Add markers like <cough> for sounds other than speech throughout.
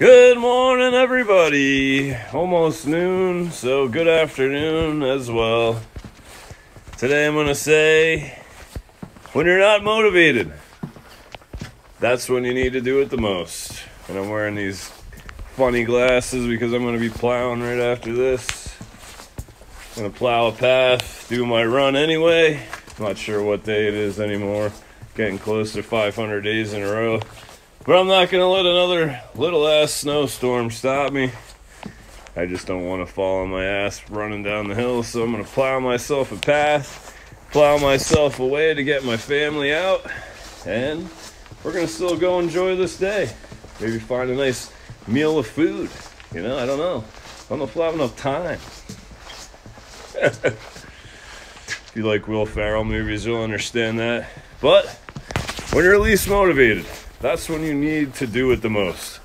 Good morning, everybody. Almost noon, so good afternoon as well. Today I'm going to say when you're not motivated, that's when you need to do it the most. And I'm wearing these funny glasses because I'm going to be plowing right after this. I'm going to plow a path, do my run anyway. Not sure what day it is anymore. Getting close to 500 days in a row. But I'm not going to let another little ass snowstorm stop me. I just don't want to fall on my ass running down the hill, so I'm going to plow myself a path, plow myself a way to get my family out, and we're going to still go enjoy this day. Maybe find a nice meal of food. You know, I don't know. I don't know if we'll have enough time. <laughs> if you like Will Ferrell movies, you'll understand that. But when you're least motivated, that's when you need to do it the most.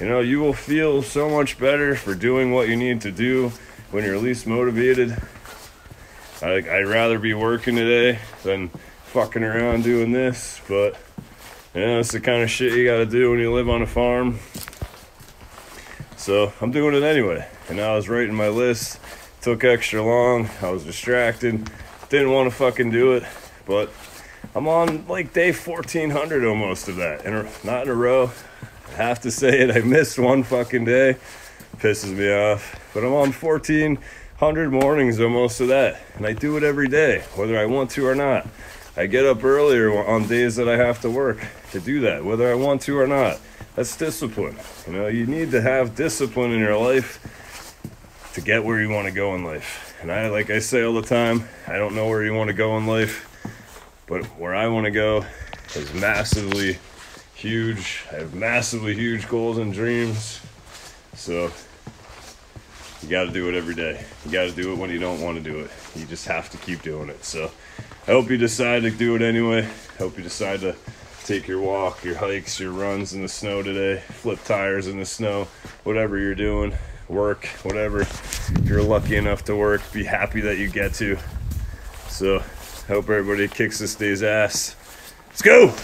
You know, you will feel so much better for doing what you need to do when you're least motivated. I, I'd rather be working today than fucking around doing this, but you know, it's the kind of shit you gotta do when you live on a farm. So I'm doing it anyway. And I was writing my list, took extra long, I was distracted, didn't want to fucking do it, but I'm on like day 1400 almost of that, and not in a row. I have to say it. I missed one fucking day. Pisses me off. But I'm on 1400 mornings almost of that, and I do it every day, whether I want to or not. I get up earlier on days that I have to work to do that, whether I want to or not. That's discipline. You know, you need to have discipline in your life to get where you want to go in life. And I, like I say all the time, I don't know where you want to go in life. But where I want to go is massively huge. I have massively huge goals and dreams. So you got to do it every day. You got to do it when you don't want to do it. You just have to keep doing it. So I hope you decide to do it anyway. I hope you decide to take your walk, your hikes, your runs in the snow today, flip tires in the snow, whatever you're doing, work, whatever. If you're lucky enough to work, be happy that you get to. So Hope everybody kicks this day's ass. Let's go!